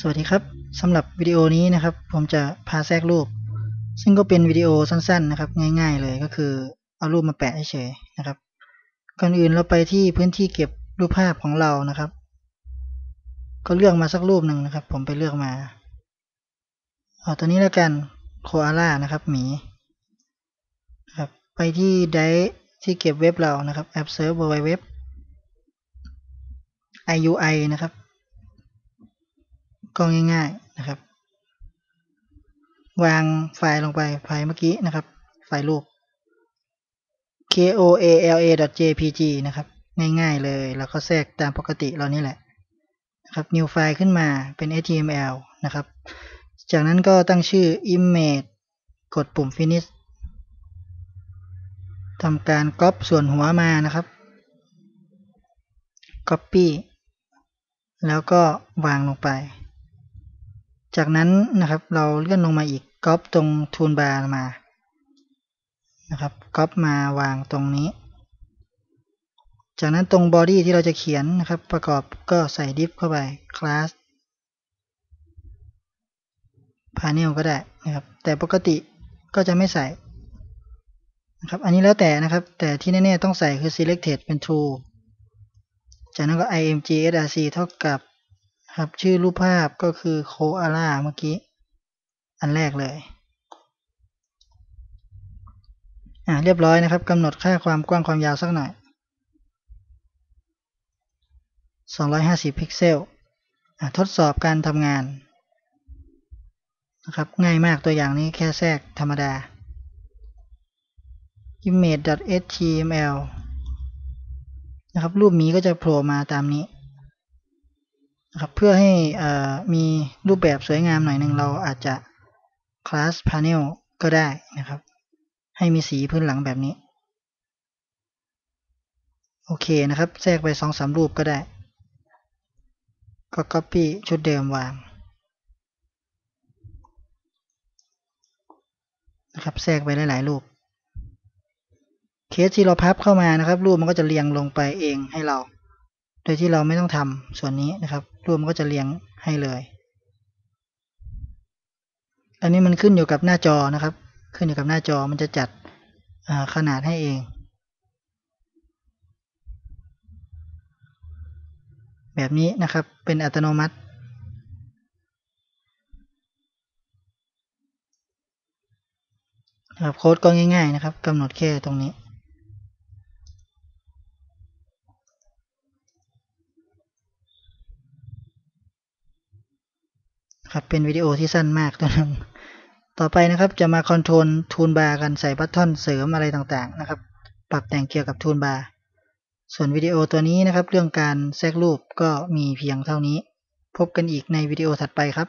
สวัสดีครับสำหรับวิดีโอนี้นะครับ ผมจะพาแทรกรูป ซึ่งก็เป็นวิดีโอสั้นๆนะครับ ง่ายๆเลยก็คือเอารูปมาแปะเฉยๆนะครับก่อนอื่นเราไปที่พื้นที่เก็บรูปภาพของเรานะครับ ก็เลือกมาสักรูปหนึ่งนะครับ ผมไปเลือกมาเอาตัวนี้แล้วกันโคอาล่านะครับหมีนะครับไปที่ไดที่เก็บเว็บเรานะครับ AppServ เว็บ IUI นะครับ ก็ง่าย ๆนะครับ วางไฟล์ลงไปไฟล์เมื่อกี้นะครับ ไฟล์รูป koala.jpg นะครับ ง่ายๆเลย แล้วก็แทรกตามปกติเรานี่แหละนะครับ new ไฟล์ขึ้นมาเป็น html นะครับ จากนั้นก็ตั้งชื่อ image กดปุ่ม finish ทำการก๊อปส่วนหัวมานะครับ copy แล้วก็วางลงไป จากนั้นนะครับเราเลื่อนลงมาอีกก๊อปตรง toolbar มานะครับก๊อปมาวางตรงนี้ จากนั้นตรง body ที่เราจะเขียนนะครับ ประกอบก็ใส่ div เข้าไป class panel ก็ได้นะครับ แต่ปกติก็จะไม่ใส่นะครับ อันนี้แล้วแต่นะครับ แต่ที่แน่ๆต้องใส่คือ selected เป็น true จากนั้นก็ img src เท่ากับ ครับชื่อรูปภาพก็คือ koala เมื่อกี้ อันแรกเลยอ่าเรียบร้อยนะครับกำหนดค่าความกว้างความยาวสักหน่อย 250 พิกเซลทดสอบการทำงานนะครับง่ายมากตัวอย่างนี้แค่แทรกธรรมดา image.html นะครับรูปหมีก็จะโผล่มาตามนี้ นะครับเพื่อให้มีรูปแบบสวยงามหน่อยหนึ่งเราอาจจะ class panel ก็ได้นะครับ ให้มีสีพื้นหลังแบบนี้ โอเคนะครับ แทรกไปสองสามรูปก็ได้ ก็ copy ชุดเดิมวางนะครับแทรกไปหลายๆรูปเคสที่เราพับเข้ามานะครับ รูปมันก็จะเรียงลงไปเองให้เรา โดยที่เราไม่ต้องทำส่วนนี้นะครับ รูปมันก็จะเรียงให้เลย อันนี้มันขึ้นอยู่กับหน้าจอนะครับ ขึ้นอยู่กับหน้าจอมันจะจัดขนาดให้เอง แบบนี้นะครับเป็นอัตโนมัตินะครับโค้ดก็ง่าย ๆ นะครับกำหนดแค่ตรงนี้ ครับ เป็นวิดีโอที่สั้นมากตัวนึงต่อไปนะครับจะมา control toolbar กันใส่ button เสริมอะไรต่างๆนะครับ ปรับแต่งเกี่ยวกับ toolbar ส่วนวิดีโอตัวนี้นะครับ เรื่องการแทรกรูปก็มีเพียงเท่านี้ พบกันอีกในวิดีโอถัดไปครับ